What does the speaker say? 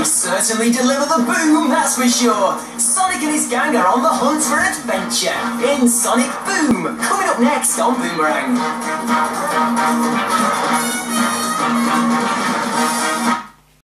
They certainly deliver the boom, that's for sure. Sonic and his gang are on the hunt for adventure in Sonic Boom. Coming up next on Boomerang.